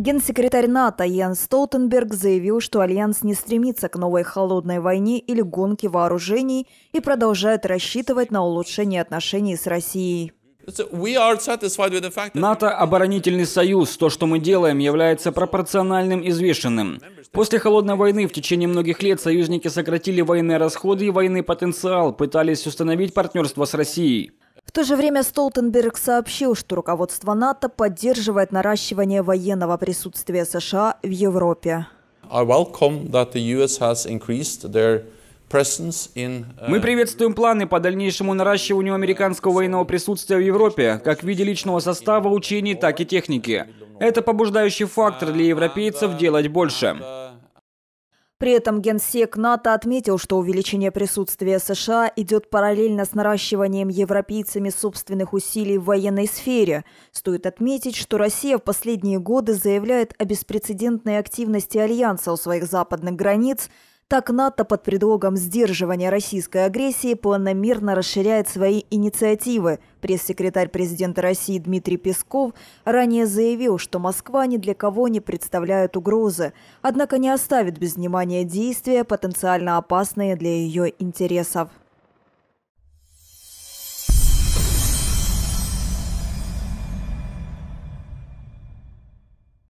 Генсекретарь НАТО Ян Столтенберг заявил, что Альянс не стремится к новой холодной войне или гонке вооружений и продолжает рассчитывать на улучшение отношений с Россией. НАТО – оборонительный союз. То, что мы делаем, является пропорциональным и взвешенным. После Холодной войны в течение многих лет союзники сократили военные расходы и военный потенциал, пытались установить партнерство с Россией. В то же время Столтенберг сообщил, что руководство НАТО поддерживает наращивание военного присутствия США в Европе. Мы приветствуем планы по дальнейшему наращиванию американского военного присутствия в Европе, как в виде личного состава, учений, так и техники. Это побуждающий фактор для европейцев делать больше. При этом генсек НАТО отметил, что увеличение присутствия США идет параллельно с наращиванием европейцами собственных усилий в военной сфере. Стоит отметить, что Россия в последние годы заявляет о беспрецедентной активности Альянса у своих западных границ – так НАТО под предлогом сдерживания российской агрессии планомерно расширяет свои инициативы. Пресс-секретарь президента России Дмитрий Песков ранее заявил, что Москва ни для кого не представляет угрозы, однако не оставит без внимания действия, потенциально опасные для ее интересов.